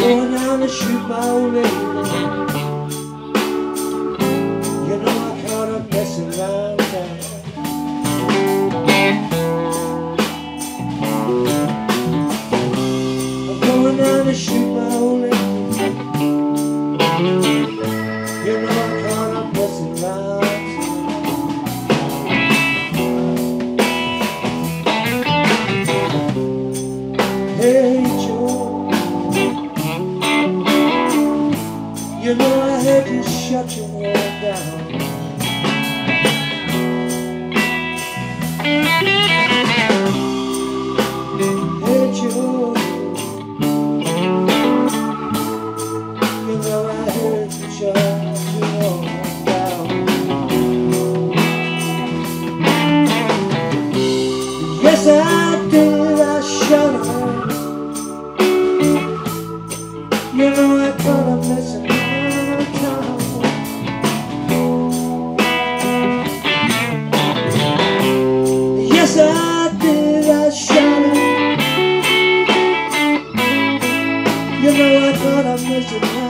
going down the chute by old Yes, I did. I shut up. You know I thought. Yes, I did. I shut up. You know I thought I missed listened.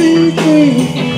seeking